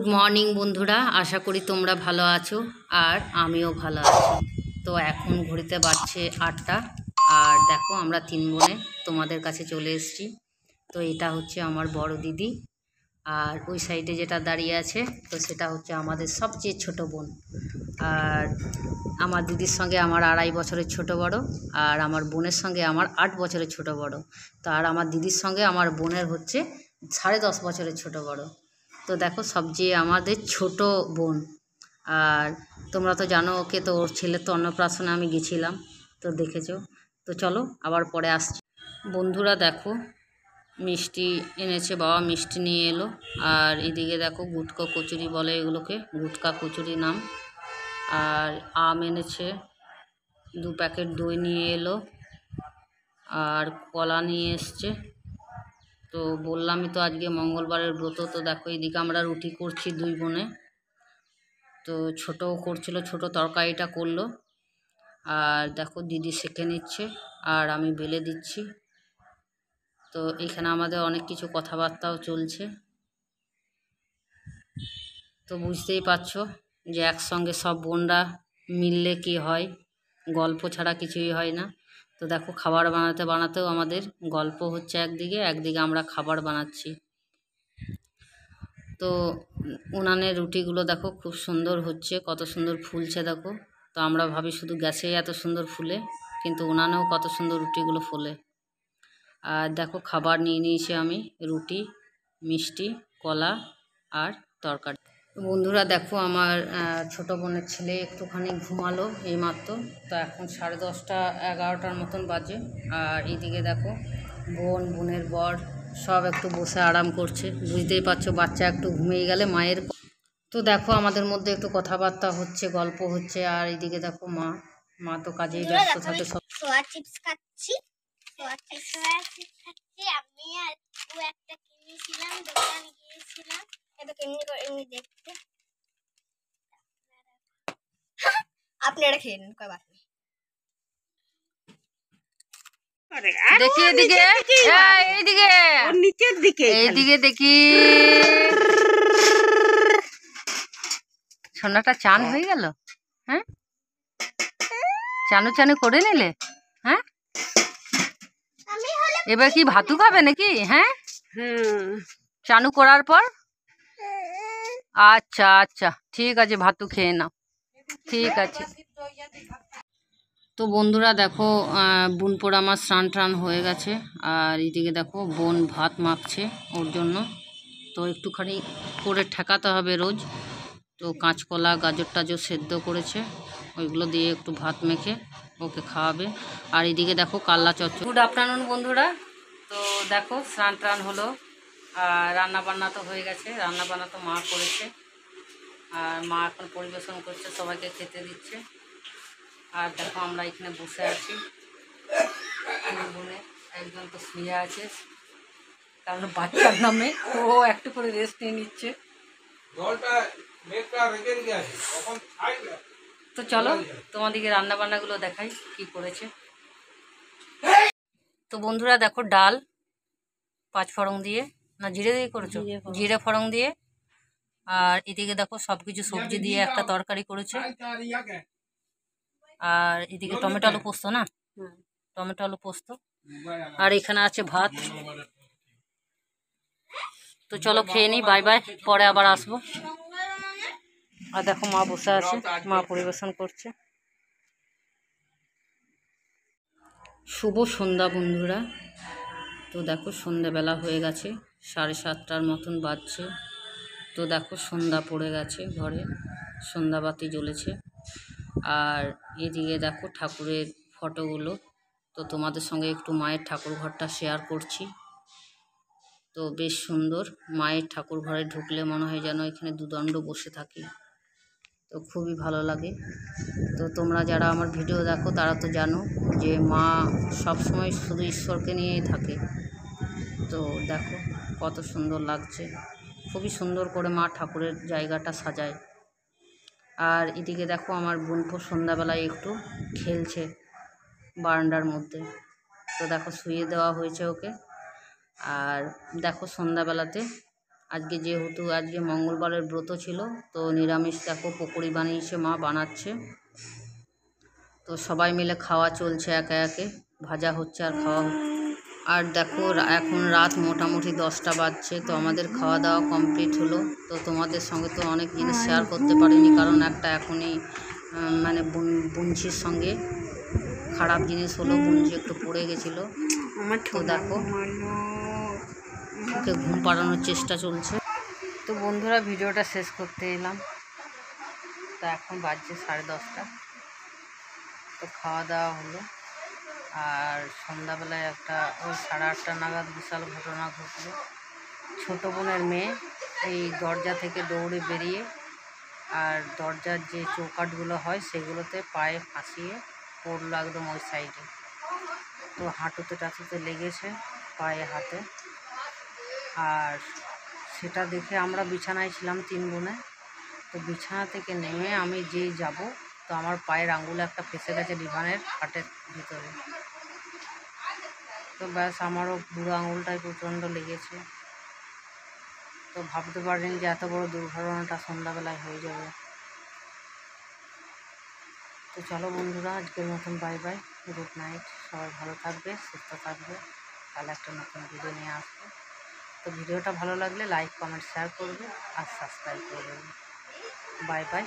Good morning বন্ধুরা। আশা করি তোমরা ভালো আছো আর আমিও ভালো আছি। তো এখন ঘড়িতে বাজছে আটটা। আর দেখো, আমরা তিন বোনে তোমাদের কাছে চলে এসেছি। তো এটা হচ্ছে আমার বড় দিদি। আর ওই সাইডে যেটা দাঁড়িয়ে আছে, তো সেটা হচ্ছে আমাদের সবচেয়ে ছোট বোন। আর আমার দিদির সঙ্গে আমার আড়াই বছরের ছোট বড়, আর আমার বোনের সঙ্গে আমার আট বছরের ছোট বড়। তো আর আমার দিদির সঙ্গে আমার বোনের হচ্ছে সাড়ে দশ বছরের ছোট বড়। তো দেখো সবচেয়ে আমাদের ছোট বোন, আর তোমরা তো জানো ওকে তো ওর ছেলের তো অন্নপ্রাশনে আমি গেছিলাম, তো দেখেছ? তো চলো আবার পরে আসছি। বন্ধুরা দেখো, মিষ্টি এনেছে বাবা, মিষ্টি নিয়ে এলো। আর এদিকে দেখো গুটকা কচুরি বলে এগুলোকে, গুটকা কচুরি নাম। আর আম এনেছে, দু প্যাকেট দই নিয়ে এলো। আর কলা নিয়ে এসছে। তো বললামই তো আজকে মঙ্গলবারের ব্রত, তো দেখো এদিকে আমরা রুটি করছি দুই বোনে। তো ছোটও করছিল, ছোট তরকারিটা করল। আর দেখো দিদি সেঁকে নিচ্ছে, আর আমি বেলে দিচ্ছি। তো এখানে আমাদের অনেক কিছু কথাবার্তাও চলছে। তো বুঝতেই পারছ যে একসঙ্গে সব বোনরা মিললে কি হয়? গল্প ছাড়া কিছুই হয় না। তো দেখো খাবার বানাতে বানাতেও আমাদের গল্প হচ্ছে একদিকে একদিকে আমরা খাবার বানাচ্ছি। তো উনানের রুটিগুলো দেখো খুব সুন্দর হচ্ছে, কত সুন্দর ফুলছে দেখো। তো আমরা ভাবি শুধু গ্যাসেই এত সুন্দর ফুলে, কিন্তু উনানেও কত সুন্দর রুটিগুলো ফোলে। আর দেখো খাবার নিয়ে নিয়েছি আমি, রুটি, মিষ্টি, কলা আর তরকারি। বন্ধুরা দেখো আমার ছোট বোনের ছেলে একটুখানি ঘুমালো এইমাত্র। তো এখন সাড়ে দশটা এগারোটার মতন বাজে। আর এইদিকে দেখো বোন বোনের বর সব একটু বসে আরাম করছে। বুঝতেই পারছ বাচ্চা একটু ঘুমিয়ে গেলে মায়ের তো দেখো আমাদের মধ্যে একটু কথাবার্তা হচ্ছে গল্প হচ্ছে। আর এইদিকে দেখো মা মা তো কাজেই ব্যস্ত থাকে সব। সোয়া চিপস খাচ্ছি। সোয়া চিপস খাচ্ছি। আমি আর ও একটা কিনেছিলাম দোকানে গিয়েছিলাম। এটা কেমনি করে এমনি দেখতে আপনারা খেয়ে নিন কয় বাদ নেই দেখি এদিকে এইদিকে নিচের দিকে এইদিকে দেখি সোনাটা চান হয়ে গেল হ্যাঁ চানু চানু করে নিলে হ্যাঁ এবার কি ভাতু খাবে নাকি হ্যাঁ চানু করার পর আচ্ছা আচ্ছা। ঠিক আছে ভাতু খেয়ে নাও। ঠিক আছে। তো বন্ধুরা দেখো বোন পোড়া আমার স্নান টান হয়ে গেছে। আর এদিকে দেখো, বোন ভাত মাখছে ওর জন্য। তো একটুখানি করে ঠেকাতে হবে রোজ। তো কাঁচকলা, গাজর টাজর সেদ্ধ করেছে। ওইগুলো দিয়ে একটু ভাত মেখে ওকে খাওয়াবে। আর এদিকে দেখো, কাল্লা চচ্চড়ি। গুড আফটারনুন বন্ধুরা। তো দেখো, স্নান টান হলো। আর রান্না বান্না তো হয়ে গেছে রান্না বান্না তো মা করেছে। আর মা এখন পরিবেশন করছে সবাইকে খেতে দিচ্ছে। আর দেখো আমরা এখানে বসে আছি। বোনে একজন তো শুয়ে আছে। কারণ বাচ্চার নামে ও একটু করে রেস্ট নিয়ে নিচ্ছে। তো চলো তোমাদেরকে রান্না বান্নাগুলো দেখাই কি করেছে। তো বন্ধুরা দেখো ডাল পাঁচ ফড়ং দিয়ে। না জিরে দিয়ে করেছ? জিরে ফড়ং দিয়ে। আর এদিকে দেখো সব কিছু সবজি দিয়ে একটা তরকারি করেছে। আর এদিকে টমেটো আলু পোস্ত না? টমেটো আলু পোস্ত। আর এখানে আছে ভাত। তো চলো খেয়ে নিই বাই বাই পরে আবার আসব। আর দেখো মা বসে আছে মা পরিবেশন করছে। শুভ সন্ধ্যা বন্ধুরা। তো দেখো সন্ধ্যাবেলা হয়ে গেছে। সাড়ে সাতটার মতন বাজছে। তো দেখো সন্ধ্যা পড়ে গেছে ঘরে সন্ধ্যাবাতি জ্বলেছে। আর এদিকে দেখো ঠাকুরের ফটোগুলো। তো তোমাদের সঙ্গে একটু মায়ের ঠাকুর ঘরটা শেয়ার করছি। তো বেশ সুন্দর, মায়ের ঠাকুর ঘরে ঢুকলে মনে হয় যেন এখানে দুদণ্ড বসে থাকি। তো খুবই ভালো লাগে। তো তোমরা যারা আমার ভিডিও দেখো, তারা তো জানো যে মা সবসময় শুধু ঈশ্বরকে নিয়েই থাকে। তো দেখো কত সুন্দর লাগছে। খুবই সুন্দর করে মা ঠাকুরের জায়গাটা সাজায়। আর এদিকে দেখো আমার বোনপো সন্ধ্যাবেলায় একটু খেলছে বারান্দার মধ্যে। তো দেখো শুয়ে দেওয়া হয়েছে ওকে। আর দেখো সন্ধ্যাবেলাতে আজকে যেহেতু আজকে মঙ্গলবারের ব্রত ছিল, তো নিরামিষ দেখো পকোড়ি বানিয়েছে মা, বানাচ্ছে। তো সবাই মিলে খাওয়া চলছে একে একে, ভাজা হচ্ছে আর খাওয়া আর দেখো এখন রাত মোটামুটি দশটা বাজছে তো আমাদের খাওয়া দাওয়া কমপ্লিট হলো। তো তোমাদের সঙ্গে তো অনেক জিনিস শেয়ার করতে পারিনি কারণ একটা এখনই মানে বুনছির সঙ্গে খারাপ জিনিস হলো বুনছি একটু পড়ে গেছিল। আমার তো দেখো ওকে ঘুম পাড়ানোর চেষ্টা চলছে। তো বন্ধুরা ভিডিওটা শেষ করতে এলাম। তো এখন বাজছে সাড়ে দশটা। তো খাওয়া দাওয়া হলো। আর সন্ধ্যাবেলায় একটা ওই সাড়ে আটটা নাগাদ বিশাল ঘটনা ঘটলো। ছোটো বোনের মেয়ে এই দরজা থেকে দৌড়ে বেরিয়ে আর দরজার যে চৌকাঠগুলো হয় সেগুলোতে পায়ে ফাঁসিয়ে পড়ল একদম ওই সাইডে। তো হাঁটুতে টাটুতে লেগেছে পায়ে হাতে। আর সেটা দেখে আমরা বিছানায় ছিলাম তিন বোনে। তো বিছানা থেকে নেমে আমি যেই যাব তো আমার পায়ের আঙ্গুলে একটা ফেসে গেছে ডিভানের হাটের ভিতরে। তো ব্যাস আমারও বুড়ো আঙুলটায় প্রচণ্ড লেগেছে। তো ভাবতে পারিনি যে এত বড় দুর্ঘটনাটা সন্ধ্যাবেলায় হয়ে যাবে। তো চলো বন্ধুরা, আজকের মতন বাই বাই গুড নাইট সবাই ভালো থাকবে, সুস্থ থাকবে তাহলে একটা নতুন ভিডিও নিয়ে আসব। তো ভিডিওটা ভালো লাগলে লাইক কমেন্ট শেয়ার করবে আর সাবস্ক্রাইব করবে বাই বাই